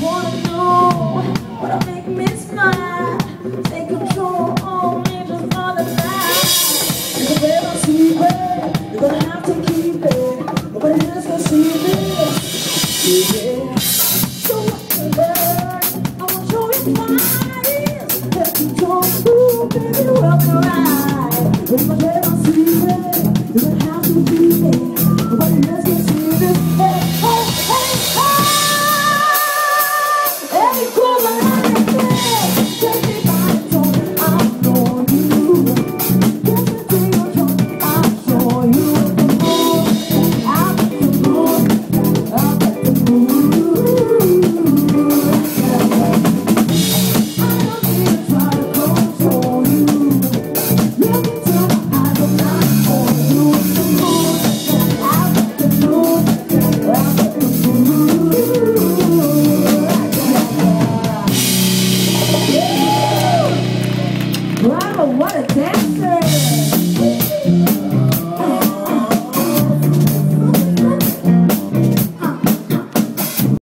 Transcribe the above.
wanna know make me smile. Take control the. You're see. You're gonna have to keep it. Nobody else can see it. So? I want. Take control, ooh, baby, walk around. With see Música